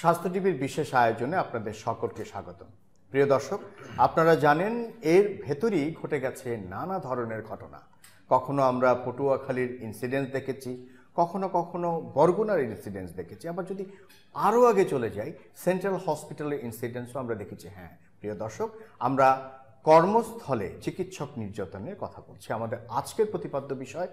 স্বাস্থ্য টিভির বিশেষ আয়োজনে আপনাদের সকলকে স্বাগত প্রিয় দর্শক, আপনারা জানেন এর ভেতরই ঘটে গেছে নানা ধরনের ঘটনা। কখনো আমরা পটুয়াখালীর ইনসিডেন্ট দেখেছি, কখনো কখনো বরগুনার ইনসিডেন্টস দেখেছি। আবার যদি আরও আগে চলে যাই সেন্ট্রাল হসপিটালের ইনসিডেন্টসও আমরা দেখেছি। হ্যাঁ প্রিয় দর্শক, আমরা কর্মস্থলে চিকিৎসক নির্যাতনের কথা বলছি। আমাদের আজকের প্রতিপাদ্য বিষয়,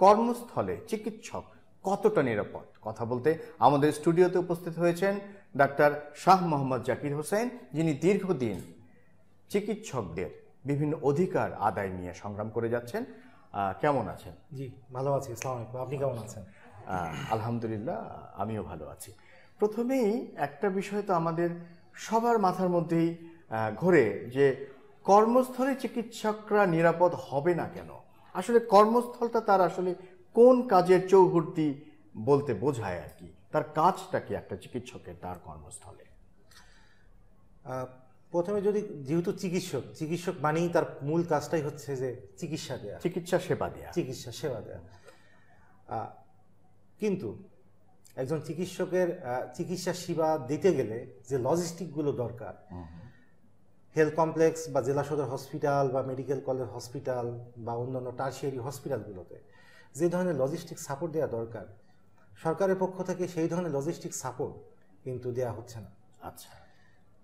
কর্মস্থলে চিকিৎসক কতটা নিরাপদ? কথা বলতে আমাদের স্টুডিওতে উপস্থিত হয়েছেন ডাক্তার শাহ মোহাম্মদ জাকির হোসেন যিনি দীর্ঘদিন চিকিৎসকদের বিভিন্ন অধিকার আদায় নিয়ে সংগ্রাম করে যাচ্ছেন। কেমন আছেন? জি ভালো আছি আসসালামু আলাইকুম। আপনি কেমন আছেন? আলহামদুলিল্লাহ আমিও ভালো আছি। প্রথমেই একটা বিষয় তো আমাদের সবার মাথার মধ্যেই ঘোরে যে কর্মস্থলে চিকিৎসকরা নিরাপদ হবে না কেন? আসলে কর্মস্থলটা তার আসলে কোন কাজের চৌহদ্দি বলতে বোঝায় আর কি। তার কাজটা কি একটা চিকিৎসকের তার কর্মস্থলে? প্রথমে যদি যেহেতু চিকিৎসক চিকিৎসক মানেই তার মূল কাজটাই হচ্ছে যে চিকিৎসা দেওয়া চিকিৎসা সেবা দেয়া। চিকিৎসা সেবা দেওয়া কিন্তু একজন চিকিৎসকের চিকিৎসা সেবা দিতে গেলে যে লজিস্টিকগুলো দরকার হেলথ কমপ্লেক্স বা জেলা সদর হসপিটাল বা মেডিকেল কলেজ হসপিটাল বা অন্যান্য টার্সিয়ারি হসপিটালগুলোতে যে ধরনের লজিস্টিক সাপোর্ট দেওয়া দরকার সরকারের পক্ষ থেকে সেই ধরনের লজিস্টিক সাপোর্ট কিন্তু দেওয়া হচ্ছে না। আচ্ছা।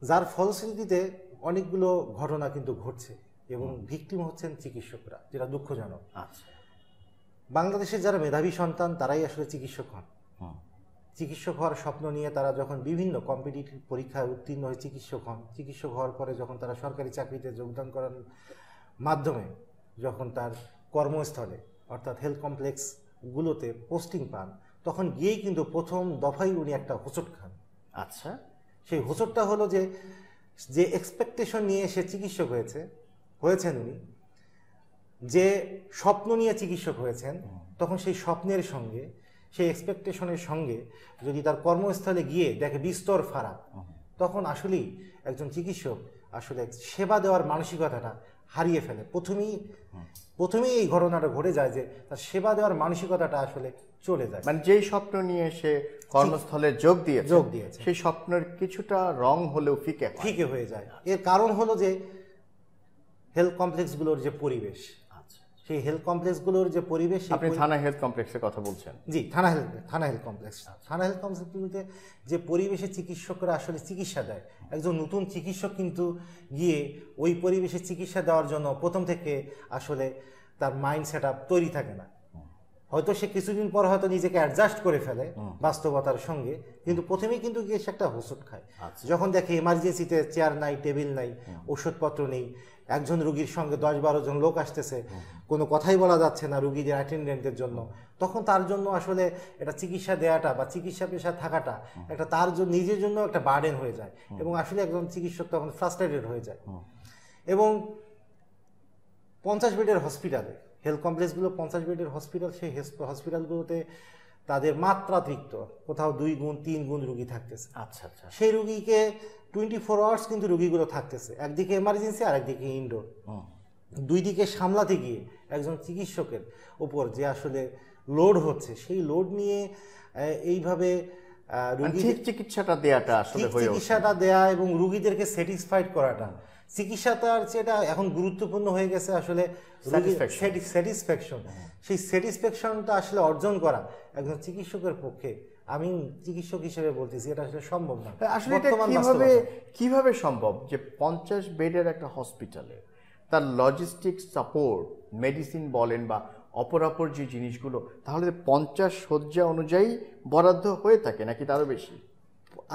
যার ফলশ্রুতিতে অনেকগুলো ঘটনা কিন্তু ঘটছে এবং ভিকটিম হচ্ছেন চিকিৎসকরা যেটা দুঃখজনক। আচ্ছা। বাংলাদেশের যারা মেধাবী সন্তান তারাই আসলে চিকিৎসক হন। চিকিৎসক হওয়ার স্বপ্ন নিয়ে তারা যখন বিভিন্ন কম্পিটিটিভ পরীক্ষায় উত্তীর্ণ হয়ে চিকিৎসক হন চিকিৎসক হওয়ার পরে যখন তারা সরকারি চাকরিতে যোগদান করার মাধ্যমে যখন তার কর্মস্থলে অর্থাৎ হেলথ কমপ্লেক্সগুলোতে পোস্টিং পান তখন গিয়েই কিন্তু প্রথম দফাই উনি একটা হোঁচট খান। আচ্ছা। সেই হোঁচটটা হলো যে যে এক্সপেকটেশন নিয়ে সে চিকিৎসক হয়েছে হয়েছেন উনি যে স্বপ্ন নিয়ে চিকিৎসক হয়েছেন তখন সেই স্বপ্নের সঙ্গে সেই এক্সপেকটেশনের সঙ্গে যদি তার কর্মস্থলে গিয়ে দেখে বিস্তর ফারাক তখন আসলেই একজন চিকিৎসক আসলে সেবা দেওয়ার মানসিকতাটা হারিয়ে ফেলে। প্রথমেই প্রথমেই এই ঘটনাটা ঘটে যায় যে তার সেবা দেওয়ার মানসিকতাটা আসলে চলে যায়। মানে যেই স্বপ্ন নিয়ে সে কর্মস্থলে যোগ দিয়ে যোগ দিয়েছে। সেই স্বপ্নের কিছুটা রং হলেও ফিকে ফিকে হয়ে যায়। এর কারণ হলো যে হেলথ কমপ্লেক্সগুলোর যে পরিবেশ সেই হেলথ কমপ্লেক্সগুলোর যে পরিবেশ আপনি থানা হেলথ কমপ্লেক্সের কথা বলছেন। জি thana health thana health complex thana health কমপ্লেক্সগুলোতে যে পরিবেশে চিকিৎসকরা আসলে চিকিৎসা দেয় একজন নতুন চিকিৎসক কিন্তু গিয়ে ওই পরিবেশে চিকিৎসা দেওয়ার জন্য প্রথম থেকে আসলে তার মাইন্ড সেট আপ তৈরি থাকে না। হয়তো সে কিছুদিন পর হয়তো নিজেকে অ্যাডজাস্ট করে ফেলে বাস্তবতার সঙ্গে কিন্তু প্রথমেই কিন্তু গিয়ে সে একটা ওষুধ খায়। আচ্ছা। যখন দেখে এমার্জেন্সিতে চেয়ার নাই টেবিল নাই ওষুধপত্র নেই একজন রুগীর সঙ্গে দশ বারো জন লোক আসতেছে, কোনো কথাই বলা যাচ্ছে না রুগীদের অ্যাটেন্ডেন্টের জন্য। তখন তার জন্য আসলে এটা চিকিৎসা দেওয়াটা বা চিকিৎসা পেশা থাকাটা একটা তার জন্য নিজের জন্য একটা বার্ডেন হয়ে যায় এবং আসলে একজন চিকিৎসক তখন ফ্রাস্ট্রেটেড হয়ে যায়। এবং পঞ্চাশ বেডের হসপিটালে হেলথ কমপ্লেক্সগুলো পঞ্চাশ বেডের হসপিটাল সেই হসপিটালগুলোতে তাদের মাত্রাতিরিক্ত। কোথাও দুই গুণ তিন গুণ রুগী থাকতেছে। আচ্ছা আচ্ছা। সেই রুগীকে টোয়েন্টি ফোর আওয়ার্স কিন্তু রুগীগুলো থাকতেছে। একদিকে এমার্জেন্সি আর একদিকে ইনডোর দুই দিকে সামলাতে গিয়ে একজন চিকিৎসকের ওপর যে আসলে লোড হচ্ছে সেই লোড নিয়ে এইভাবে মানে রুগী চিকিৎসাটা দেয়াটা আসলে চিকিৎসাটা দেয়া এবং রুগীদেরকে স্যাটিসফাইড করাটা চিকিৎসাটার যেটা এখন গুরুত্বপূর্ণ হয়ে গেছে আসলে স্যাটিসফ্যাকশন সেই স্যাটিসফ্যাকশনটা আসলে অর্জন করা একজন চিকিৎসকের পক্ষে আমি চিকিৎসক হিসেবে বলতেছি এটা আসলে সম্ভব না। আসলে এটা কীভাবে কীভাবে সম্ভব? যে পঞ্চাশ বেডের একটা হসপিটালে তার লজিস্টিক সাপোর্ট মেডিসিন বলেন বা অপরাপর যে জিনিসগুলো তাহলে পঞ্চাশ শয্যা অনুযায়ী বরাদ্দ হয়ে থাকে নাকি তারও বেশি?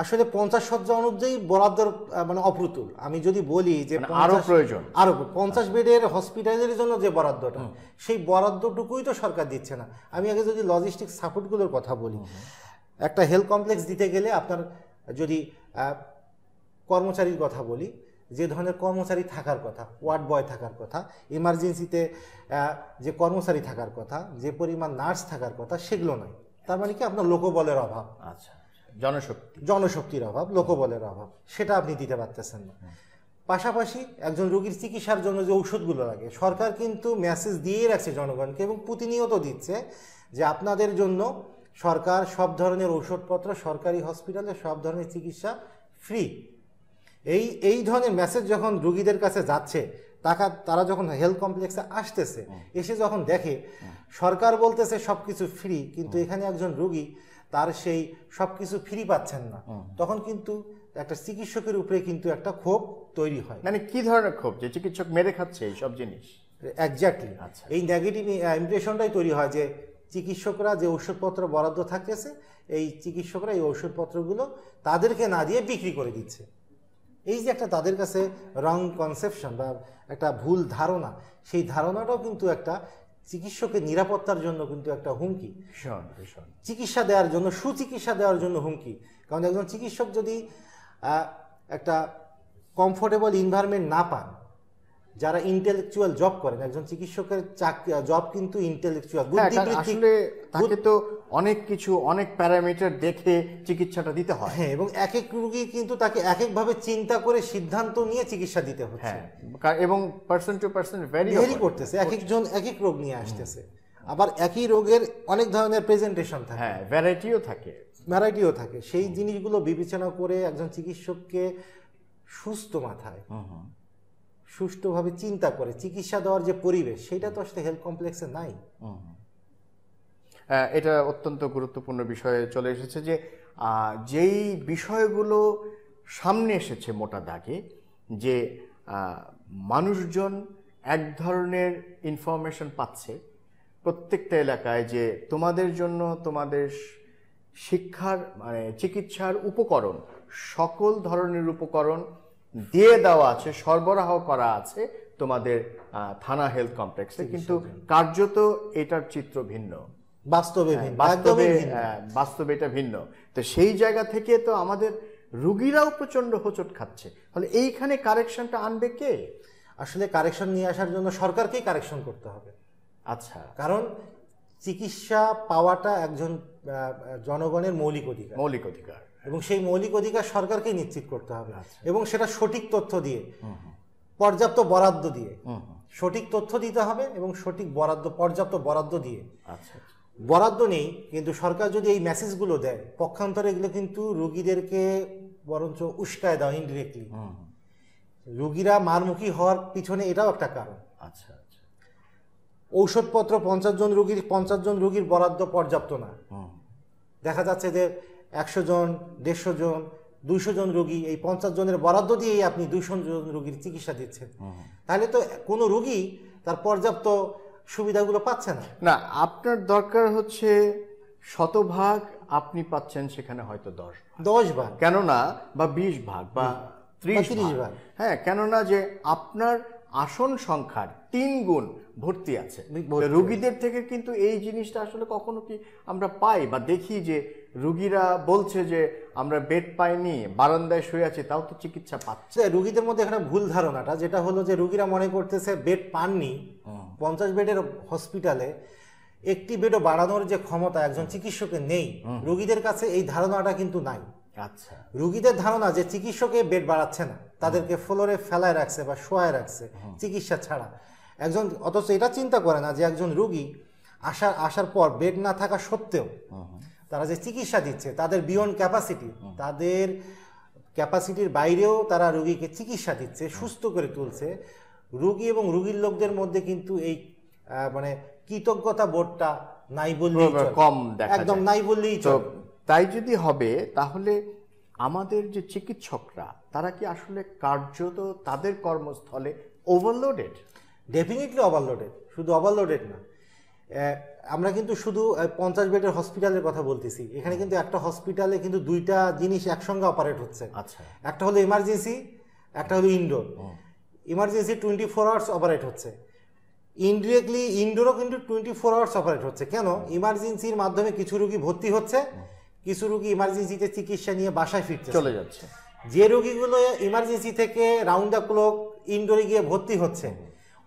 আসলে পঞ্চাশ শয্যা অনুযায়ী বরাদ্দর মানে অপ্রতুল। আমি যদি বলি যে মানে আরও প্রয়োজন। আরও পঞ্চাশ বেডের হসপিটালের জন্য যে বরাদ্দটা সেই বরাদ্দটুকুই তো সরকার দিচ্ছে না। আমি আগে যদি লজিস্টিক সাপোর্টগুলোর কথা বলি একটা হেলথ কমপ্লেক্স দিতে গেলে আপনার যদি কর্মচারীর কথা বলি যে ধরনের কর্মচারী থাকার কথা ওয়ার্ড বয় থাকার কথা ইমার্জেন্সিতে যে কর্মচারী থাকার কথা যে পরিমাণ নার্স থাকার কথা সেগুলো নয়। তার মানে কি আপনার লোকবলের অভাব। আচ্ছা। জনশক্তি। জনশক্তির অভাব লোকবলের অভাব সেটা আপনি দিতে পারতেছেন না। পাশাপাশি একজন রোগীর চিকিৎসার জন্য যে ঔষধগুলো লাগে সরকার কিন্তু মেসেজ দিয়ে রাখছে জনগণকে এবং প্রতিনিয়ত দিচ্ছে যে আপনাদের জন্য সরকার সব ধরনের ঔষধপত্র সরকারি হসপিটালে সব ধরনের চিকিৎসা ফ্রি এই এই ধরনের মেসেজ যখন রুগীদের কাছে যাচ্ছে টাকা তারা যখন হেলথ কমপ্লেক্সে আসতেছে এসে যখন দেখে সরকার বলতেছে সব কিছু ফ্রি কিন্তু এখানে একজন রুগী তার সেই সব কিছু ফ্রি পাচ্ছেন না। তখন কিন্তু একটা চিকিৎসকের উপরে কিন্তু একটা ক্ষোভ তৈরি হয়। মানে কি ধরনের ক্ষোভ? যে চিকিৎসক মেরে খাচ্ছে এই সব জিনিস? এক্স্যাক্টলি আচ্ছা। এই নেগেটিভ ইমপ্রেশনটাই তৈরি হয় যে চিকিৎসকরা যে ওষুধপত্র বরাদ্দ থাকতেছে এই চিকিৎসকরা এই ওষুধপত্রগুলো তাদেরকে না দিয়ে বিক্রি করে দিচ্ছে। এই যে একটা তাদের কাছে রং কনসেপশন বা একটা ভুল ধারণা সেই ধারণাটাও কিন্তু একটা চিকিৎসকের নিরাপত্তার জন্য কিন্তু একটা হুমকি। ভীষণ ভীষণ। চিকিৎসা দেওয়ার জন্য সুচিকিৎসা দেওয়ার জন্য হুমকি। কারণ একজন চিকিৎসক যদি একটা কমফোর্টেবল ইনভায়রনমেন্ট না পান যারা ইন্টেলেকচুয়াল জব করেন একজন চিকিৎসকের জব কিন্তু ইন্টেলেকচুয়াল হ্যাঁ, আসলে তাকে তো অনেক কিছু অনেক প্যারামিটার দেখে চিকিৎসাটা দিতে হয়। হ্যাঁ এবং এক এক রুগী কিন্তু তাকে এক একভাবে চিন্তা করে সিদ্ধান্ত নিয়ে চিকিৎসা দিতে হচ্ছে। হ্যাঁ এবং পার্সন টু পার্সন ভ্যারি করতেছে এক একজন এক এক রোগ নিয়ে আসতেছে। আবার একই রোগের অনেক ধরনের প্রেজেন্টেশন থাকে। হ্যাঁ ভ্যারাইটিও থাকে। ভ্যারাইটিও থাকে। সেই জিনিসগুলো বিবেচনা করে একজন চিকিৎসককে সুস্থ মাথায় সুষ্ঠুভাবে চিন্তা করে, চিকিৎসা দেওয়ার যে পরিবেশ, সেটা তো আসলে হেলথ কমপ্লেক্সে নাই। এটা অত্যন্ত গুরুত্বপূর্ণ বিষয়ে চলে এসেছে যে যেই বিষয়গুলো সামনে এসেছে মোটা দাগে, যে মানুষজন এক ধরনের ইনফরমেশন পাচ্ছে, প্রত্যেকটা এলাকায় যে তোমাদের জন্য তোমাদের শিক্ষার মানে চিকিৎসার উপকরণ, সকল ধরনের উপকরণ দিয়ে দেওয়া আছে সরবরাহ করা আছে তোমাদের থানা হেলথ কমপ্লেক্সে। কিন্তু কার্যত এটার চিত্র ভিন্ন। বাস্তবে হ্যাঁ, বাস্তবে। হ্যাঁ, বাস্তবে এটা ভিন্ন। তো সেই জায়গা থেকে তো আমাদের রুগীরাও প্রচণ্ড হোঁচট খাচ্ছে। তাহলে এইখানে কারেকশনটা আনবে কে? আসলে কারেকশন নিয়ে আসার জন্য সরকারকেই কারেকশন করতে হবে। আচ্ছা। কারণ চিকিৎসা পাওয়াটা একজন জনগণের মৌলিক অধিকার। মৌলিক অধিকার। এবং সেই মৌলিক অধিকার সরকারকেই নিশ্চিত করতে হবে। এবং সেটা সঠিক তথ্য দিয়ে পর্যাপ্ত বরাদ্দ দিয়ে। সঠিক তথ্য দিতে হবে এবং সঠিক বরাদ্দ পর্যাপ্ত বরাদ্দ দিয়ে। আচ্ছা বরাদ্দ নেই কিন্তু সরকার যদি এই মেসেজগুলো দেয় পক্ষান্তরে এগুলো কিন্তু রুগীদেরকে বরঞ্চ উস্কায় দেওয়া ইনডিরেক্টলি রুগীরা মারমুখী হওয়ার পিছনে এটাও একটা কারণ। আচ্ছা আচ্ছা। ঔষধপত্র পঞ্চাশ জন রুগীর পঞ্চাশ জন রুগীর বরাদ্দ পর্যাপ্ত না। দেখা যাচ্ছে যে একশো জন দেড়শো জন দুইশো জন রুগী এই পঞ্চাশ জনের বরাদ্দ দিয়েই আপনি দুইশো জন রুগীর চিকিৎসা দিচ্ছেন। তাহলে তো কোনো রুগী তার পর্যাপ্ত সুবিধাগুলো পাচ্ছে না। না আপনার দরকার হচ্ছে শতভাগ আপনি পাচ্ছেন সেখানে হয়তো দশ দশ ভাগ। কেননা বা বিশ ভাগ বা ত্রিশ 30 ভাগ। ভাগ। হ্যাঁ কেননা যে আপনার আসন সংখ্যার তিন গুণ ভর্তি আছে। রুগীদের থেকে কিন্তু এই জিনিসটা আসলে কখনো কি আমরা পাই বা দেখি যে রুগীরা বলছে যে আমরা বেড পাইনি বারান্দায় শুয়ে আছি তাও তো চিকিৎসা পাচ্ছে। রুগীদের মধ্যে এখানে ভুল ধারণাটা যেটা হলো যে রুগীরা মনে করতেছে বেড পাননি। পঞ্চাশ বেডের হসপিটালে একটি বেডও বাড়ানোর যে ক্ষমতা একজন চিকিৎসকের নেই। রুগীদের কাছে এই ধারণাটা কিন্তু নাই। আচ্ছা। রুগীদের ধারণা যে চিকিৎসকে বেড বাড়াচ্ছে না তাদেরকে ফ্লোরে ফেলায় রাখছে বা শোয়ায় রাখছে চিকিৎসা ছাড়া। একজন অথচ এটা চিন্তা করে না যে একজন রুগী আসার আসার পর বেড না থাকা সত্ত্বেও তারা যে চিকিৎসা দিচ্ছে তাদের বিয়ন্ড ক্যাপাসিটি তাদের ক্যাপাসিটির বাইরেও তারা রুগীকে চিকিৎসা দিচ্ছে সুস্থ করে তুলছে। রুগী এবং রুগীর লোকদের মধ্যে কিন্তু এই মানে কৃতজ্ঞতা বোধটা নাই বললেই কম একদম নাই বললেই চলে। তাই যদি হবে তাহলে আমাদের যে চিকিৎসকরা তারা কি আসলে কার্যত তাদের কর্মস্থলে ওভারলোডেড ডেফিনেটলি ওভারলোডেড শুধু ওভারলোডেড না। আমরা কিন্তু শুধু পঞ্চাশ বেডের হসপিটালের কথা বলতেছি। এখানে কিন্তু একটা হসপিটালে কিন্তু দুইটা জিনিস একসঙ্গে অপারেট হচ্ছে। আচ্ছা। একটা হলো ইমার্জেন্সি একটা হলো indoor emergency twenty four hours operate হচ্ছে। ইনডিরেক্টলি ইনডোরও কিন্তু টোয়েন্টি ফোর আওয়ার্স অপারেট হচ্ছে। কেন? ইমার্জেন্সির মাধ্যমে কিছু রুগী ভর্তি হচ্ছে। কিছু রোগী ইমার্জেন্সিতে চিকিৎসা নিয়ে বাসায় ফিরতে চলে যাচ্ছে। যে রোগীগুলো ইমার্জেন্সি থেকে রাউন্ড দ্য ক্লক ইনডোরে গিয়ে ভর্তি হচ্ছে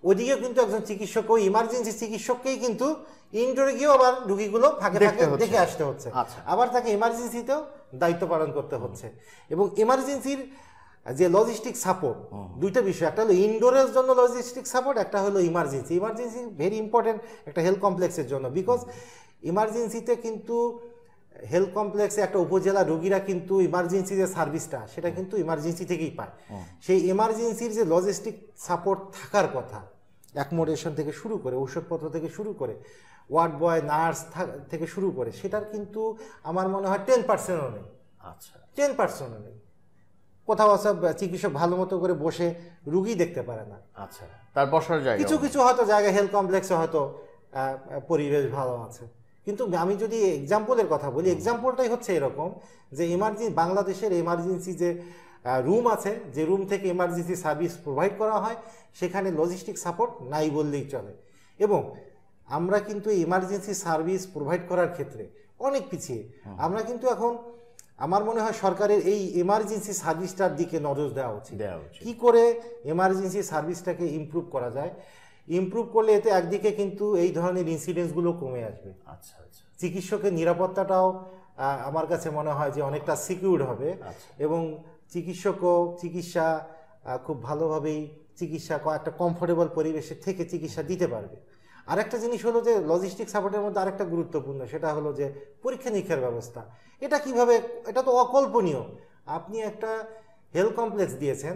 ওইদিকে কিন্তু একজন চিকিৎসক ওই ইমার্জেন্সি চিকিৎসককেই কিন্তু ইনডোরে গিয়েও আবার রুগীগুলো ফাঁকে ফাঁকে দেখে আসতে হচ্ছে। আচ্ছা। আবার তাকে ইমার্জেন্সিতেও দায়িত্ব পালন করতে হচ্ছে। এবং ইমার্জেন্সির যে লজিস্টিক সাপোর্ট দুইটা বিষয়। একটা হলো ইনডোরের জন্য লজিস্টিক সাপোর্ট একটা হলো ইমার্জেন্সি ইমার্জেন্সি ভেরি ইম্পর্টেন্ট একটা হেলথ কমপ্লেক্সের জন্য। বিকজ ইমার্জেন্সিতে কিন্তু হেলথ কমপ্লেক্সে একটা উপজেলা রোগীরা কিন্তু ইমার্জেন্সি যে সার্ভিসটা সেটা কিন্তু ইমার্জেন্সি থেকেই পায়। সেই ইমার্জেন্সির যে লজিস্টিক সাপোর্ট থাকার কথা অ্যাকোমোডেশন থেকে শুরু করে ঔষধপত্র থেকে শুরু করে ওয়ার্ড বয় নার্স থেকে শুরু করে সেটার কিন্তু আমার মনে হয় টেন পার্সেন্টও নেই। আচ্ছা। টেন পার্সেন্টও নেই। কোথাও সব চিকিৎসক ভালো মতো করে বসে রুগী দেখতে পারে না। আচ্ছা তার বসার জায়গা কিছু কিছু হয়তো জায়গায় হেলথ কমপ্লেক্সে হয়তো পরিবেশ ভালো আছে। কিন্তু আমি যদি এক্সাম্পলের কথা বলি এক্সাম্পলটাই হচ্ছে এরকম যে ইমার্জেন্সি বাংলাদেশের এমার্জেন্সি যে রুম আছে যে রুম থেকে এমার্জেন্সি সার্ভিস প্রোভাইড করা হয় সেখানে লজিস্টিক সাপোর্ট নাই বললেই চলে। এবং আমরা কিন্তু ইমার্জেন্সি সার্ভিস প্রোভাইড করার ক্ষেত্রে অনেক পিছিয়ে। আমরা কিন্তু এখন আমার মনে হয় সরকারের এই এমার্জেন্সি সার্ভিসটার দিকে নজর দেওয়া উচিত। দেওয়া উচিত। কি করে এমার্জেন্সি সার্ভিসটাকে ইমপ্রুভ করা যায়? ইমপ্রুভ করলে এতে একদিকে কিন্তু এই ধরনের ইনসিডেন্টসগুলো কমে আসবে। আচ্ছা আচ্ছা। চিকিৎসকের নিরাপত্তাটাও আমার কাছে মনে হয় যে অনেকটা সিকিউর হবে আচ্ছা। এবং চিকিৎসকও চিকিৎসা খুব ভালোভাবেই চিকিৎসা একটা কমফোর্টেবল পরিবেশে থেকে চিকিৎসা দিতে পারবে। আরেকটা জিনিস হলো যে লজিস্টিক সাপোর্টের মধ্যে আরেকটা গুরুত্বপূর্ণ সেটা হলো যে পরীক্ষা নিরীক্ষার ব্যবস্থা। এটা কীভাবে এটা তো অকল্পনীয়। আপনি একটা হেলথ কমপ্লেক্স দিয়েছেন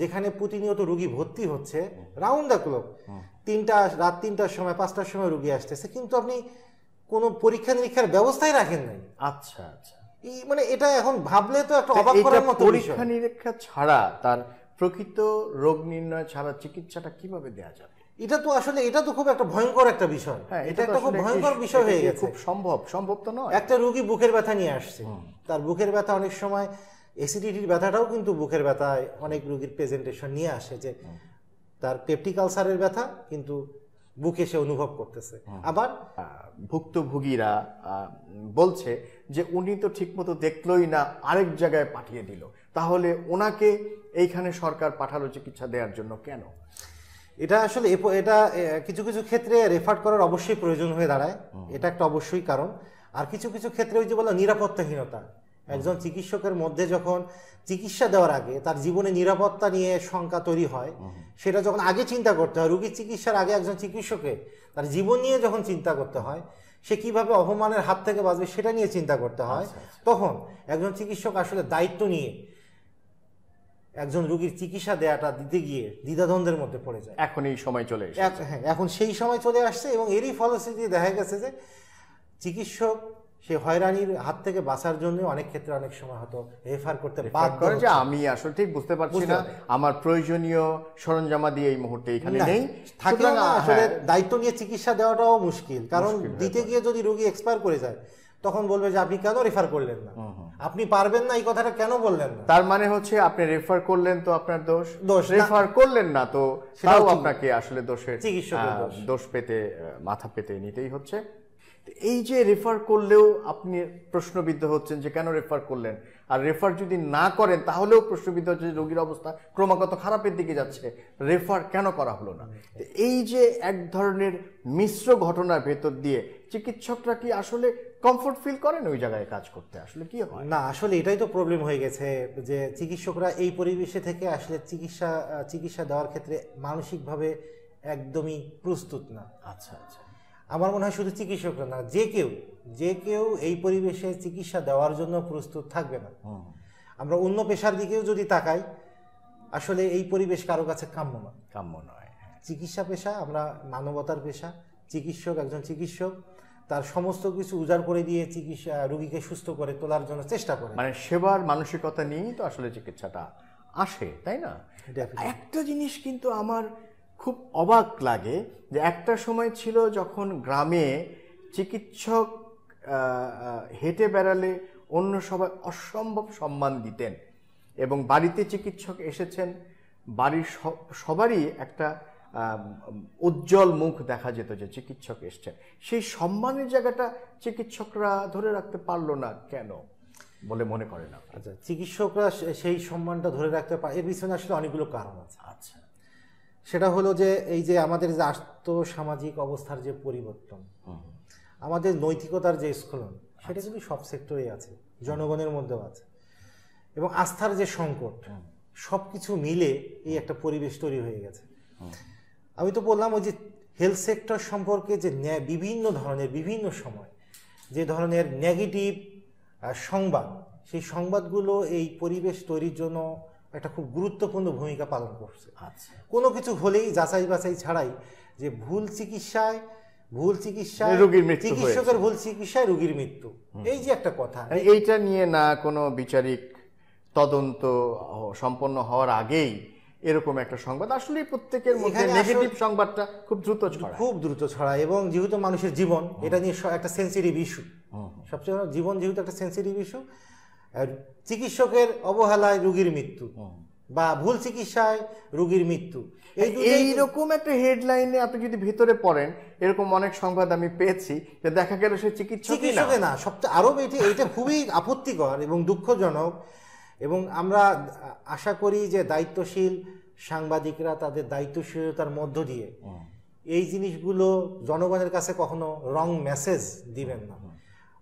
যেখানে প্রতিনিয়ত রুগী ভর্তি হচ্ছে রাউন্ড দ্য ক্লক তিনটা রাত তিনটার সময় পাঁচটার সময় রুগী আসতেছে কিন্তু আপনি কোনো পরীক্ষা নিরীক্ষার ব্যবস্থাই রাখেন নাই। আচ্ছা আচ্ছা। এই মানে এটা এখন ভাবলে তো একটা অবাক করার মতো পরীক্ষা নিরীক্ষা ছাড়া তার প্রকৃত রোগ নির্ণয় ছাড়া চিকিৎসাটা কীভাবে দেওয়া যাবে? এটা তো আসলে এটা তো খুব একটা ভয়ঙ্কর একটা বিষয়। হ্যাঁ এটা একটা খুব ভয়ঙ্কর বিষয় হয়ে গেছে। খুব সম্ভব? সম্ভব তো নয়। একটা রুগী বুকের ব্যথা নিয়ে আসছে। তার বুকের ব্যথা অনেক সময় এসিডিটির ব্যথাটাও কিন্তু বুকের ব্যথায় অনেক রুগীর প্রেজেন্টেশন নিয়ে আসে যে তার পেপটিক আলসারের ব্যথা কিন্তু বুকে সে অনুভব করতেছে। আবার ভুক্তভোগীরা বলছে যে উনি তো ঠিকমতো দেখলোই না আরেক জায়গায় পাঠিয়ে দিল। তাহলে ওনাকে এইখানে সরকার পাঠালো চিকিৎসা দেওয়ার জন্য কেন? এটা আসলে এটা কিছু কিছু ক্ষেত্রে রেফার করার অবশ্যই প্রয়োজন হয়ে দাঁড়ায়। এটা একটা অবশ্যই কারণ। আর কিছু কিছু ক্ষেত্রে ওই যে বলা নিরাপত্তাহীনতা। একজন চিকিৎসকের মধ্যে যখন চিকিৎসা দেওয়ার আগে তার জীবনে নিরাপত্তা নিয়ে শঙ্কা তৈরি হয় সেটা যখন আগে চিন্তা করতে হয় রুগীর চিকিৎসার আগে একজন চিকিৎসকে তার জীবন নিয়ে যখন চিন্তা করতে হয় সে কীভাবে অপমানের হাত থেকে বাঁচবে সেটা নিয়ে চিন্তা করতে হয় তখন একজন চিকিৎসক আসলে দায়িত্ব নিয়ে একজন রুগীর চিকিৎসা দেয়াটা দিতে গিয়ে দ্বিধাদ্বন্দ্বের মধ্যে পড়ে যায়। এখন এই সময় চলে হ্যাঁ এখন সেই সময় চলে আসছে এবং এরই ফলশ্রুতি দেখা গেছে যে চিকিৎসক সে হয়রানির হাত থেকে বাঁচার জন্য অনেক ক্ষেত্রে অনেক সময় হয়তো রেফার করতে বাধ্য করে যে আমি আসলে ঠিক বুঝতে পারছি না। আমার প্রয়োজনীয় সরঞ্জামাদি এই মুহূর্তে এখানে নেই। সুতরাং, না আসলে হ্যাঁ, দায়িত্ব নিয়ে চিকিৎসা দেওয়াটাও মুশকিল কারণ দিতে গিয়ে যদি রোগী এক্সপায়ার করে যায় তখন বলবে যে আপনি কেন রেফার করলেন না? আপনি পারবেন না এই কথাটা কেন বললেন না? তার মানে হচ্ছে আপনি রেফার করলেন তো আপনার দোষ? দোষ, রেফার করলেন না তো সেটাও আপনাকে আসলে দোষের চিকিৎসকের দোষ। পেতে মাথা পেতে নিতেই হচ্ছে। এই যে রেফার করলেও আপনি প্রশ্নবিদ্ধ হচ্ছেন যে কেন রেফার করলেন? আর রেফার যদি না করেন তাহলেও প্রশ্নবিদ্ধ হচ্ছে যে রোগীর অবস্থা ক্রমাগত খারাপের দিকে যাচ্ছে। রেফার কেন করা হলো না? এই যে এক ধরনের মিশ্র ঘটনার ভেতর দিয়ে চিকিৎসকরা কি আসলে কমফোর্ট ফিল করেন ওই জায়গায় কাজ করতে? আসলে কি হয়? না আসলে এটাই তো প্রবলেম হয়ে গেছে যে চিকিৎসকরা এই পরিবেশে থেকে আসলে চিকিৎসা চিকিৎসা দেওয়ার ক্ষেত্রে মানসিকভাবে একদমই প্রস্তুত না। আচ্ছা আচ্ছা। আমার মনে হয় শুধু চিকিৎসকরা না যে কেউ যে কেউ এই পরিবেশে চিকিৎসা দেওয়ার জন্য প্রস্তুত থাকবে না। আমরা অন্য পেশার দিকেও যদি তাকাই আসলে এই পরিবেশ কারও কাছে কাম্য না কাম্য নয় হ্যাঁ। চিকিৎসা পেশা আমরা মানবতার পেশা চিকিৎসক একজন চিকিৎসক তার সমস্ত কিছু উজাড় করে দিয়ে চিকিৎসা রোগীকে সুস্থ করে তোলার জন্য চেষ্টা করে। মানে সেবার মানসিকতা নিয়েই তো আসলে চিকিৎসাটা আসে তাই না. একটা জিনিস কিন্তু আমার খুব অবাক লাগে যে একটা সময় ছিল যখন গ্রামে চিকিৎসক হেঁটে বেড়ালে অন্য সবাই অসম্ভব সম্মান দিতেন এবং বাড়িতে চিকিৎসক এসেছেন। বাড়ির সবারই একটা উজ্জ্বল মুখ দেখা যেত যে চিকিৎসক এসছেন। সেই সম্মানের জায়গাটা চিকিৎসকরা ধরে রাখতে পারল না কেন বলে মনে করেন আচ্ছা চিকিৎসকরা সেই সম্মানটা ধরে রাখতে পারে এর পিছনে আসলে অনেকগুলো কারণ আছে। আচ্ছা। সেটা হলো যে এই যে আমাদের যে আর্থসামাজিক অবস্থার যে পরিবর্তন আমাদের নৈতিকতার যে স্খলন সেটা কিন্তু সব সেক্টরে আছে জনগণের মধ্যেও আছে। এবং আস্থার যে সংকট সব কিছু মিলে এই একটা পরিবেশ তৈরি হয়ে গেছে। আমি তো বললাম ওই যে হেলথ সেক্টর সম্পর্কে যে বিভিন্ন ধরনের বিভিন্ন সময় যে ধরনের নেগেটিভ সংবাদ সেই সংবাদগুলো এই পরিবেশ তৈরির জন্য একটা খুব গুরুত্বপূর্ণ ভূমিকা পালন করছে। আচ্ছা। কোনো কিছু হলেই যাচাই বাছাই ছাড়াই যে ভুল চিকিৎসায় ভুল চিকিৎসায় রোগীর মৃত্যু চিকিৎসকের ভুল চিকিৎসায় রোগীর মৃত্যু। এই যে একটা কথা। এইটা নিয়ে না কোনো বিচারিক তদন্ত সম্পন্ন হওয়ার আগেই এরকম একটা সংবাদ। আসলে প্রত্যেকের মধ্যে নেগেটিভ সংবাদটা খুব দ্রুত ছড়ায়। খুব দ্রুত ছড়ায় এবং যেহেতু মানুষের জীবন এটা নিয়ে একটা সেন্সিটিভ ইস্যু সবচেয়ে বড় জীবন যেহেতু একটা সেন্সিটিভ ইস্যু চিকিৎসকের অবহেলায় রুগীর মৃত্যু বা ভুল চিকিৎসায় রুগীর মৃত্যু। এই এইরকম একটা হেডলাইনে আপনি যদি ভিতরে পড়েন এরকম অনেক সংবাদ আমি পেয়েছি যে দেখা গেল সে চিকিৎসকে না সবচেয়ে আরও এটি এটা খুবই আপত্তিকর এবং দুঃখজনক এবং আমরা আশা করি যে দায়িত্বশীল সাংবাদিকরা তাদের দায়িত্বশীলতার মধ্য দিয়ে এই জিনিসগুলো জনগণের কাছে কখনো রং মেসেজ দিবেন না।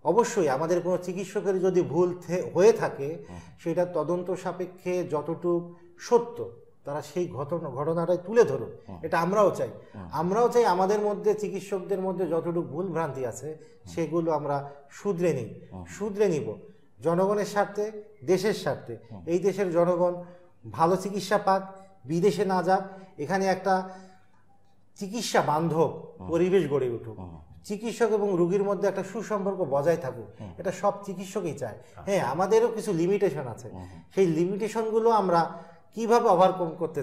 অবশ্যই আমাদের কোনো চিকিৎসকের যদি ভুল হয়ে থাকে সেটা তদন্ত সাপেক্ষে যতটুক সত্য তারা সেই ঘটনা ঘটনাটাই তুলে ধরুন এটা আমরাও চাই। আমরাও চাই আমাদের মধ্যে চিকিৎসকদের মধ্যে যতটুকু ভুল ভ্রান্তি আছে সেগুলো আমরা শুধরে নিই। শুধরে নিব। জনগণের স্বার্থে দেশের স্বার্থে। এই দেশের জনগণ ভালো চিকিৎসা পাক বিদেশে না যাক এখানে একটা চিকিৎসা বান্ধব পরিবেশ গড়ে উঠুক। চিকিৎসক এবং রোগীর মধ্যে একটা সুসম্পর্ক বজায় থাকুক এটা সব চিকিৎসকই চায়। হ্যাঁ আমাদেরও কিছু লিমিটেশন আছে। সেই লিমিটেশনগুলো আমরা কীভাবে ওভারকাম করতে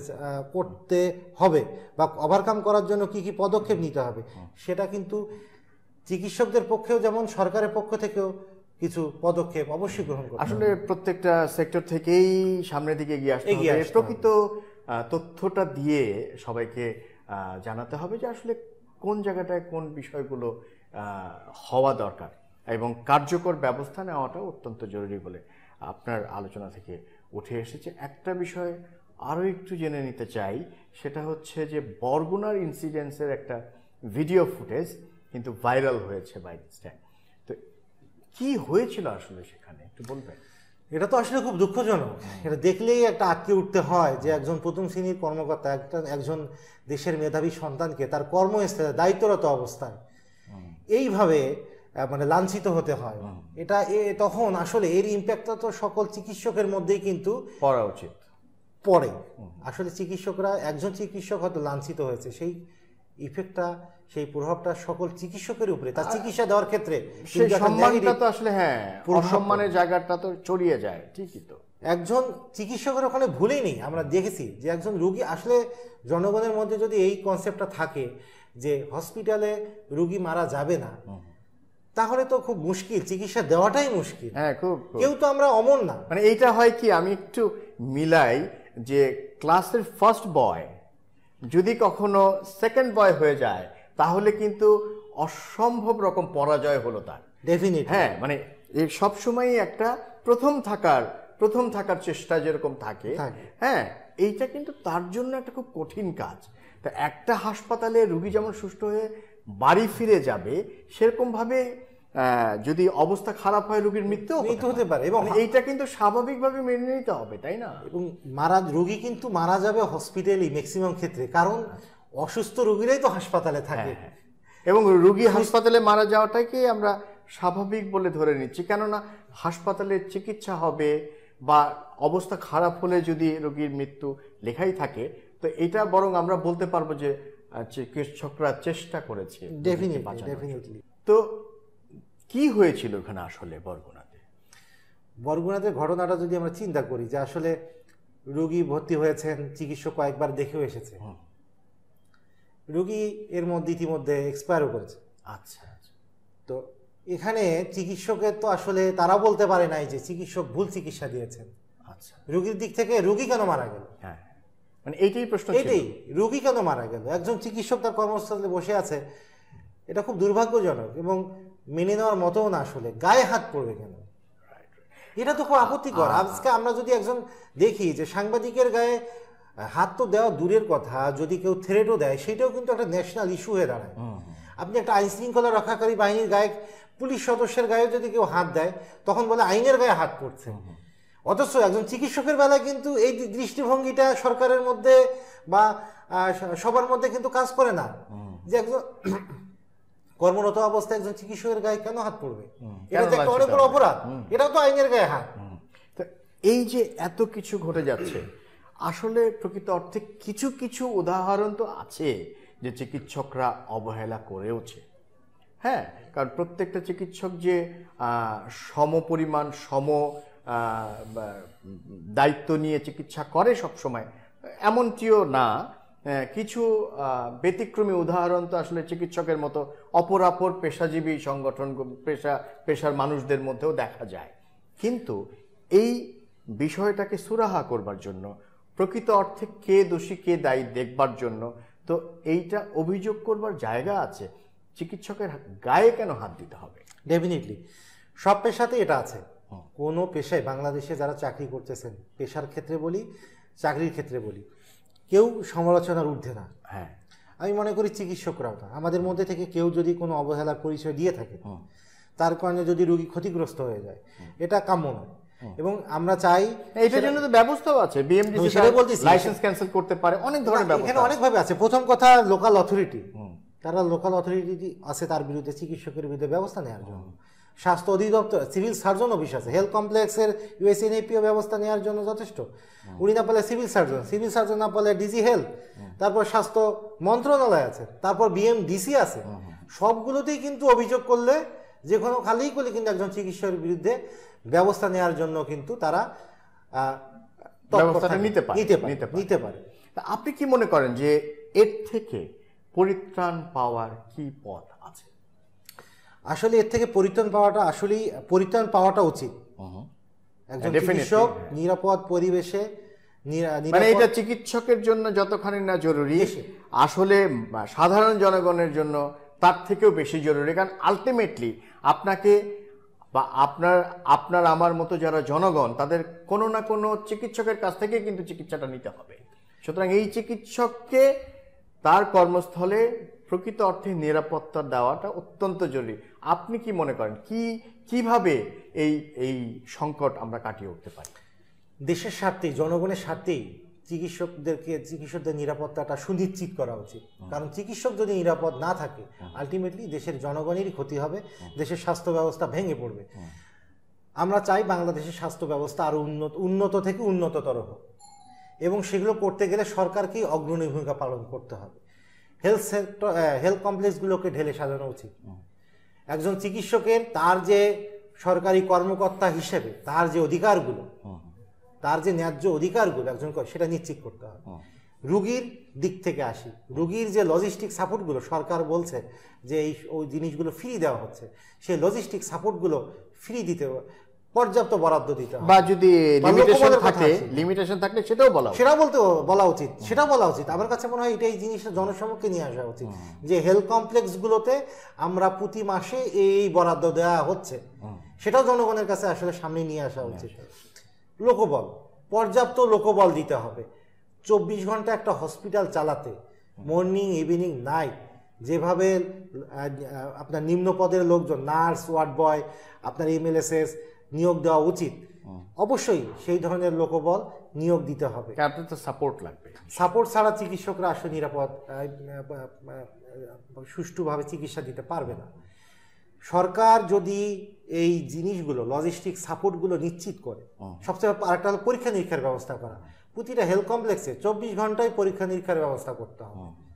করতে হবে বা ওভারকাম করার জন্য কি কি পদক্ষেপ নিতে হবে সেটা কিন্তু চিকিৎসকদের পক্ষেও যেমন সরকারের পক্ষ থেকেও কিছু পদক্ষেপ অবশ্যই গ্রহণ করতে আসলে প্রত্যেকটা সেক্টর থেকেই সামনের দিকে এগিয়ে আসতে হবে। প্রকৃত তথ্যটা দিয়ে সবাইকে জানাতে হবে যে আসলে কোন জায়গাটায় কোন বিষয়গুলো হওয়া দরকার এবং কার্যকর ব্যবস্থা নেওয়াটা অত্যন্ত জরুরি বলে আপনার আলোচনা থেকে উঠে এসেছে। একটা বিষয় আরও একটু জেনে নিতে চাই, সেটা হচ্ছে যে বরগুনার ইনসিডেন্সের একটা ভিডিও ফুটেজ কিন্তু ভাইরাল হয়েছে বাই দিস টাইম তো কি হয়েছিল আসলে সেখানে? একটু বলবেন? এটা তো আসলে খুব দুঃখজনক। এটা দেখলেই একটা আটকে উঠতে হয় যে একজন প্রথম শ্রেণির কর্মকর্তা একটা একজন দেশের মেধাবী সন্তানকে তার কর্মস্থলে দায়িত্বরত অবস্থায় এইভাবে মানে লাঞ্ছিত হতে হয়। এটা এ তখন আসলে এর ইম্প্যাক্টটা তো সকল চিকিৎসকের মধ্যেই কিন্তু পড়া উচিত। পড়ে। আসলে চিকিৎসকরা একজন চিকিৎসক হয়তো লাঞ্ছিত হয়েছে সেই ইফেক্টটা সেই প্রভাবটা সকল চিকিৎসকের উপরে তার চিকিৎসা দেওয়ার ক্ষেত্রে সেই সম্মানটা তো আসলে হ্যাঁ প্রভাব অসম্মানের জায়গাটা তো ছড়িয়ে যায় ঠিকই তো। একজন চিকিৎসকের ওখানে ভুলেই নেই আমরা দেখেছি যে একজন রুগী আসলে জনগণের মধ্যে যদি এই কনসেপ্টটা থাকে যে হসপিটালে রুগী মারা যাবে না তাহলে তো খুব মুশকিল চিকিৎসা দেওয়াটাই মুশকিল। হ্যাঁ খুব খুব। কেউ তো আমরা অমর না। মানে এইটা হয় কি আমি একটু মিলাই যে ক্লাসের ফার্স্ট বয় যদি কখনো সেকেন্ড বয় হয়ে যায় তাহলে কিন্তু অসম্ভব রকম পরাজয় হলো তার। ডেফিনেট হ্যাঁ মানে সব সবসময়ই একটা প্রথম থাকার প্রথম থাকার চেষ্টা যেরকম থাকে। হ্যাঁ এইটা কিন্তু তার জন্য একটা খুব কঠিন কাজ। তা একটা হাসপাতালে রুগী যেমন সুস্থ হয়ে বাড়ি ফিরে যাবে সেরকম ভাবে আহ, যদি অবস্থা খারাপ হয় রুগীর মৃত্যু মৃত্যু হতে পারে এবং এইটা কিন্তু স্বাভাবিকভাবে মেনে নিতে হবে তাই না? এবং মারা রোগী কিন্তু মারা যাবে হসপিটালই ম্যাক্সিমাম ক্ষেত্রে কারণ অসুস্থ রোগীরাই তো হাসপাতালে থাকে। হ্যাঁ, এবং রুগী হাসপাতালে মারা যাওয়াটাকে আমরা স্বাভাবিক বলে ধরে নিচ্ছি কেননা হাসপাতালে চিকিৎসা হবে বা অবস্থা খারাপ হলে যদি রোগীর মৃত্যু লেখাই থাকে তো এটা বরং আমরা বলতে পারব যে চিকিৎসকরা চেষ্টা করেছে ডেফিনেটলি তো কি হয়েছিল ওখানে আসলে বরগুনাতে? বরগুনাতে ঘটনাটা যদি আমরা চিন্তা করি যে আসলে রোগী ভর্তি হয়েছেন চিকিৎসক কয়েকবার দেখেও এসেছে। রোগী এর মধ্যে ইতিমধ্যে এক্সপায়ারও করেছে। আচ্ছা আচ্ছা। তো এখানে চিকিৎসকের তো আসলে তারা বলতে পারে নাই যে চিকিৎসক ভুল চিকিৎসা দিয়েছেন। আচ্ছা। রোগীর দিক থেকে রোগী কেন মারা গেল? হ্যাঁ। মানে এইটাই প্রশ্ন এটাই রোগী কেন মারা গেল? একজন চিকিৎসক তার কর্মস্থলে বসে আছে এটা খুব দুর্ভাগ্যজনক এবং মেনে নেওয়ার মতও না আসলে। গায়ে হাত পড়বে কেন? এটা তো খুব আপত্তিকর। আজকে আমরা যদি একজন দেখি যে সাংবাদিকের গায়ে হাত তো দেওয়া দূরের কথা যদি কেউ থ্রেটও দেয় সেটাও কিন্তু একটা ন্যাশনাল ইস্যু হয়ে দাঁড়ায়। আপনি একটা আইন শৃঙ্খলা রক্ষাকারী বাহিনীর গায়ে পুলিশ সদস্যের গায়ে যদি কেউ হাত দেয় তখন বলে আইনের গায়ে হাত পড়ছে। অথচ একজন চিকিৎসকের বেলায় কিন্তু এই দৃষ্টিভঙ্গিটা সরকারের মধ্যে বা সবার মধ্যে কিন্তু কাজ করে না। যে একজন কর্মরত অবস্থায় একজন চিকিৎসকের গায়ে কেন হাত পড়বে? এটা তো একটা অনেক বড় অপরাধ। এটাও তো আইনের গায়ে হাত। এই যে এত কিছু ঘটে যাচ্ছে আসলে প্রকৃত অর্থে কিছু কিছু উদাহরণ তো আছে যে চিকিৎসকরা অবহেলা করেওছে। হ্যাঁ কারণ প্রত্যেকটা চিকিৎসক যে সম পরিমাণ সম দায়িত্ব নিয়ে চিকিৎসা করে সব সময় এমনটিও না কিছু ব্যতিক্রমী উদাহরণ তো আসলে চিকিৎসকের মতো অপরাপর পেশাজীবী সংগঠন পেশা পেশার মানুষদের মধ্যেও দেখা যায়। কিন্তু এই বিষয়টাকে সুরাহা করবার জন্য প্রকৃত অর্থে কে দোষী কে দায়ী দেখবার জন্য তো এইটা অভিযোগ করবার জায়গা আছে। চিকিৎসকের গায়ে কেন হাত দিতে হবে? ডেফিনেটলি সব পেশাতে এটা আছে। কোনো পেশায় বাংলাদেশে যারা চাকরি করতেছেন পেশার ক্ষেত্রে বলি চাকরির ক্ষেত্রে বলি কেউ সমালোচনার ঊর্ধ্বে না। হ্যাঁ। আমি মনে করি চিকিৎসকরাও না আমাদের মধ্যে থেকে কেউ যদি কোনো অবহেলার পরিচয় দিয়ে থাকে তার কারণে যদি রোগী ক্ষতিগ্রস্ত হয়ে যায় এটা কাম্য নয়। এবং আমরা চাই এইটার জন্য তো ব্যবস্থাও আছে। বিএমডিসি বলতেছি। লাইসেন্স ক্যান্সেল করতে পারে অনেক ধরনের ব্যবস্থা এখানে অনেকভাবে আছে। প্রথম কথা লোকাল অথরিটি তারা লোকাল অথরিটি আছে তার বিরুদ্ধে চিকিৎসকের বিরুদ্ধে ব্যবস্থা নেওয়ার জন্য। স্বাস্থ্য অধিদপ্তর সিভিল সার্জন অফিস আছে। হেলথ কমপ্লেক্সের ইউএসএনএপিও ব্যবস্থা নেওয়ার জন্য যথেষ্ট। উনি না পারলে সিভিল সার্জন সিভিল সার্জন না পারলে ডিজি হেলথ তারপর স্বাস্থ্য মন্ত্রণালয় আছে তারপর বিএমডিসি আছে। সবগুলোতেই কিন্তু অভিযোগ করলে যে কোনো খালিই করলে কিন্তু একজন চিকিৎসকের বিরুদ্ধে ব্যবস্থা নেওয়ার জন্য কিন্তু তারা। নিতে পারে, নিতে পারে আপনি কি মনে করেন যে এর থেকে পরিত্রাণ পাওয়ার কি পথ? আসলে এর থেকে পরিত্রাণ পাওয়াটা আসলেই পরিত্রাণ পাওয়াটা উচিত। একজন Definitely, চিকিৎসক। নিরাপদ পরিবেশে মানে এটা চিকিৎসকের জন্য যতখানি না জরুরি আসলে সাধারণ জনগণের জন্য তার থেকেও বেশি জরুরি। কারণ আলটিমেটলি আপনাকে বা আপনার আপনার আমার মতো যারা জনগণ তাদের কোনো না কোনো চিকিৎসকের কাছ থেকে কিন্তু চিকিৎসাটা নিতে হবে। সুতরাং এই চিকিৎসককে তার কর্মস্থলে প্রকৃত অর্থে নিরাপত্তা দেওয়াটা অত্যন্ত জরুরি। আপনি কি মনে করেন? কি কীভাবে এই এই সংকট আমরা কাটিয়ে উঠতে পারি? দেশের স্বার্থেই জনগণের স্বার্থেই চিকিৎসকদেরকে চিকিৎসকদের নিরাপত্তাটা সুনিশ্চিত করা উচিত। কারণ চিকিৎসক যদি নিরাপদ না থাকে আলটিমেটলি দেশের জনগণেরই ক্ষতি হবে দেশের স্বাস্থ্য ব্যবস্থা ভেঙে পড়বে। আমরা চাই বাংলাদেশের স্বাস্থ্য ব্যবস্থা আরও উন্নত উন্নত থেকে উন্নততর হোক। এবং সেগুলো করতে গেলে সরকারকেই অগ্রণী ভূমিকা পালন করতে হবে। হেলথ সেক্টর হেলথ কমপ্লেক্সগুলোকে ঢেলে সাজানো উচিত। একজন চিকিৎসকের তার যে সরকারি কর্মকর্তা হিসেবে তার যে অধিকারগুলো তার যে ন্যায্য অধিকারগুলো একজন সেটা নিশ্চিত করতে হবে। রুগীর দিক থেকে আসি। রুগীর যে লজিস্টিক সাপোর্টগুলো সরকার বলছে যে এই ওই জিনিসগুলো ফ্রি দেওয়া হচ্ছে। সেই লজিস্টিক সাপোর্টগুলো ফ্রি দিতে হবে, পর্যাপ্ত বরাদ্দ দিতে বা যদি লিমিটেশন থাকে লিমিটেশন থাকলে সেটাও বলা সেটা বলতে বলা উচিত সেটা বলা উচিত। আমার কাছে মনে হয় এটাই জিনিসটা জনসমক্ষে নিয়ে আসা উচিত যে হেলথ কমপ্লেক্সগুলোতে আমরা প্রতি মাসে এই বরাদ্দ দেওয়া হচ্ছে। সেটাও জনগণের কাছে আসলে সামনে নিয়ে আসা উচিত। লোকবল পর্যাপ্ত লোকবল দিতে হবে। চব্বিশ ঘণ্টা একটা হসপিটাল চালাতে মর্নিং ইভিনিং নাইট যেভাবে আপনার নিম্ন পদের লোকজন নার্স ওয়ার্ড বয় আপনার এমএলএসএস নিয়োগ দেওয়া উচিত। অবশ্যই সেই ধরনের লোকবল নিয়োগ দিতে হবে। আপনার তো সাপোর্ট লাগবে। সাপোর্ট ছাড়া চিকিৎসকরা আসলে নিরাপদ সুষ্ঠুভাবে চিকিৎসা দিতে পারবে না। সরকার যদি এই জিনিসগুলো লজিস্টিক সাপোর্টগুলো নিশ্চিত করে সবচেয়ে আরেকটা হলো পরীক্ষা নিরীক্ষার ব্যবস্থা করা। প্রতিটা হেলথ কমপ্লেক্সে চব্বিশ ঘন্টায় পরীক্ষা নিরীক্ষার ব্যবস্থা করতে হবে।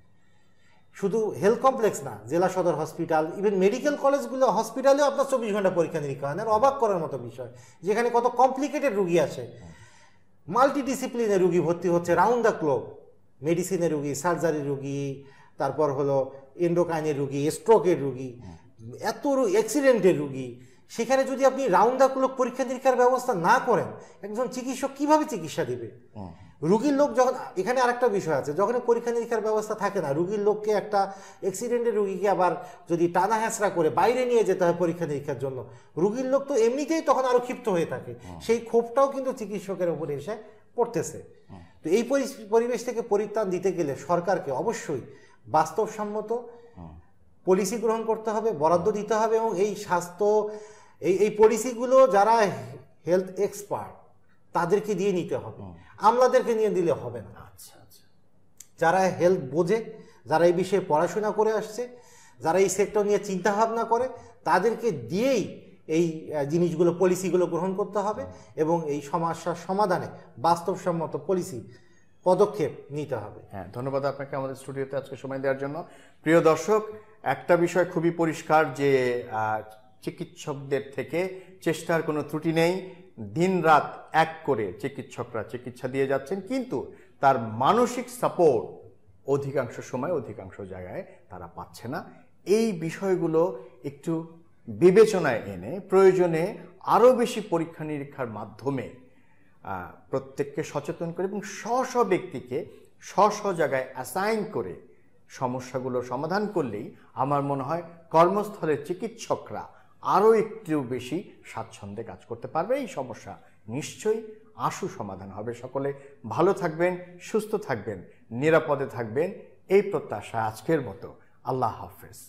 শুধু হেলথ কমপ্লেক্স না, জেলা সদর হসপিটাল ইভেন মেডিকেল কলেজগুলো হসপিটালেও আপনার চব্বিশ ঘণ্টা পরীক্ষা নিরীক্ষা হয় না। অবাক করার মতো বিষয়। যেখানে কত কমপ্লিকেটেড রুগী আসে মাল্টিডিসিপ্লিনের রুগী ভর্তি হচ্ছে রাউন্ড দ্য ক্লক মেডিসিনের রুগী সার্জারি রুগী, তারপর হলো এন্ডোকাইনের রুগী স্ট্রোকের রুগী, এত অ্যাক্সিডেন্টের রুগী। সেখানে যদি আপনি রাউন্ড দ্য ক্লক পরীক্ষা নিরীক্ষার ব্যবস্থা না করেন, একজন চিকিৎসক কীভাবে চিকিৎসা দিবে? রুগীর লোক যখন এখানে আরেকটা বিষয় আছে যখন পরীক্ষা নিরীক্ষার ব্যবস্থা থাকে না রুগীর লোককে একটা অ্যাক্সিডেন্টের রুগীকে আবার যদি টানা হ্যাঁচড়া করে বাইরে নিয়ে যেতে হয় পরীক্ষা নিরীক্ষার জন্য রুগীর লোক তো এমনিতেই তখন আরও ক্ষিপ্ত হয়ে থাকে। সেই ক্ষোভটাও কিন্তু চিকিৎসকের উপরে এসে পড়তেছে। তো এই পরিবেশ থেকে পরিত্রাণ দিতে গেলে সরকারকে অবশ্যই বাস্তবসম্মত পলিসি গ্রহণ করতে হবে বরাদ্দ দিতে হবে এবং এই স্বাস্থ্য এই এই পলিসিগুলো যারা হেলথ এক্সপার্ট তাদেরকে দিয়ে নিতে হবে। আমলাদেরকে নিয়ে দিলে হবে না। আচ্ছা আচ্ছা। যারা হেলথ বোঝে যারা এই বিষয়ে পড়াশোনা করে আসছে যারা এই সেক্টর নিয়ে চিন্তা ভাবনা করে তাদেরকে দিয়েই এই জিনিসগুলো পলিসিগুলো গ্রহণ করতে হবে এবং এই সমস্যার সমাধানে বাস্তবসম্মত পলিসি পদক্ষেপ নিতে হবে। হ্যাঁ ধন্যবাদ আপনাকে আমাদের স্টুডিওতে আজকে সময় দেওয়ার জন্য। প্রিয় দর্শক একটা বিষয় খুবই পরিষ্কার যে চিকিৎসকদের থেকে চেষ্টার কোনো ত্রুটি নেই। দিনরাত এক করে চিকিৎসকরা চিকিৎসা দিয়ে যাচ্ছেন, কিন্তু তার মানসিক সাপোর্ট অধিকাংশ সময় অধিকাংশ জায়গায় তারা পাচ্ছে না। এই বিষয়গুলো একটু বিবেচনায় এনে প্রয়োজনে আরও বেশি পরীক্ষা নিরীক্ষার মাধ্যমে প্রত্যেককে সচেতন করে এবং স্ব স্ব ব্যক্তিকে স্ব স্ব জায়গায় অ্যাসাইন করে সমস্যাগুলো সমাধান করলেই আমার মনে হয় কর্মস্থলের চিকিৎসকরা আরও একটু বেশি স্বাচ্ছন্দ্যে কাজ করতে পারবে। এই সমস্যা নিশ্চয়ই আশু সমাধান হবে। সকলে ভালো থাকবেন, সুস্থ থাকবেন, নিরাপদে থাকবেন। এই প্রত্যাশা আজকের মতো। আল্লাহ হাফেজ।